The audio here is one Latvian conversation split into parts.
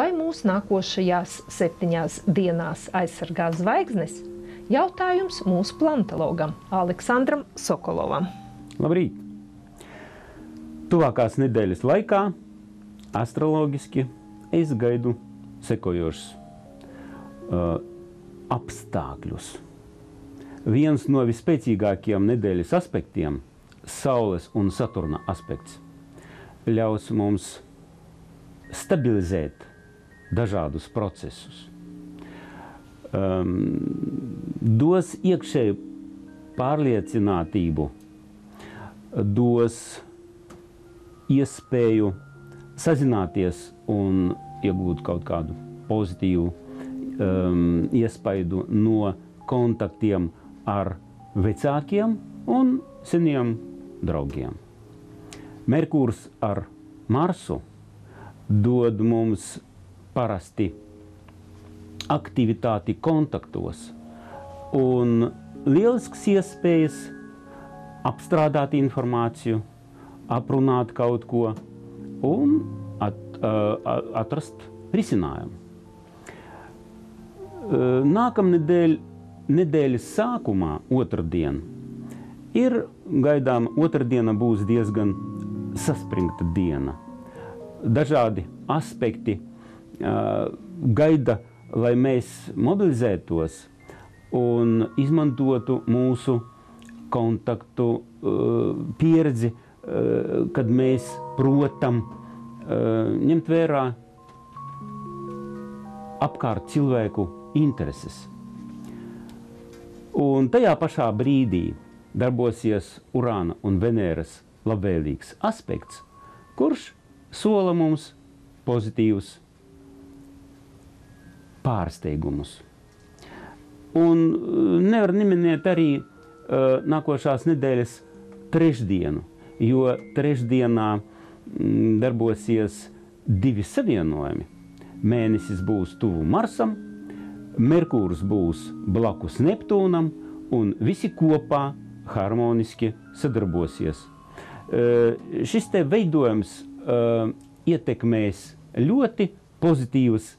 Vai mūsu nākošajās septiņās dienās aizsargās zvaigznes? Jautājums mūsu plantologam Aleksandram Sokolovam. Labrīt! Tuvākās nedēļas laikā astroloģiski es gaidu sekojošus uh, apstākļus. Viens no vispēcīgākajiem nedēļas aspektiem - Saules un Saturna aspekts - ļaus mums stabilizēt dažādus procesus. Um, dos iekšēju pārliecinātību, dos iespēju sazināties un iegūt kaut kādu pozitīvu um, iespaidu no kontaktiem ar vecākiem un seniem draugiem. Merkurs ar Marsu dod mums parasti aktivitāti kontaktos un lielisks iespējas apstrādāt informāciju, aprunāt kaut ko un at, uh, atrast risinājumu. Uh, Nākamnedēļ, nedēļas sākumā, otrdien, ir gaidām, otrdiena būs diezgan saspringta diena. Dažādi aspekti gaida, lai mēs mobilizētos un izmantotu mūsu kontaktu pieredzi, kad mēs protam ņemt vērā apkārt cilvēku intereses. Un tajā pašā brīdī darbosies Urāna un Venēras labvēlīgs aspekts, kurš sola mums pozitīvus pārsteigumus. Un eh, nevar neminēt arī uh, nākošās nedēļas trešdienu, jo trešdienā mm, darbosies divi savienojumi. Mēnesis būs tuvu Marsam, Merkūrs būs blakus Neptūnam, un visi kopā harmoniski sadarbosies. Uh, šis te veidojums uh, ietekmēs ļoti pozitīvas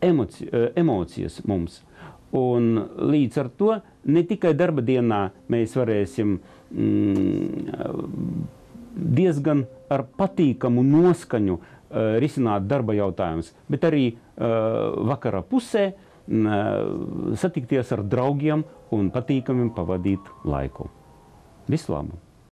emoci uh, emocijas mums. Un līdz ar to ne tikai darba dienā mēs varēsim mm, diezgan ar patīkamu noskaņu uh, risināt darba jautājumus, bet arī uh, vakara pusē uh, satikties ar draugiem un patīkami pavadīt laiku. Vislabāk!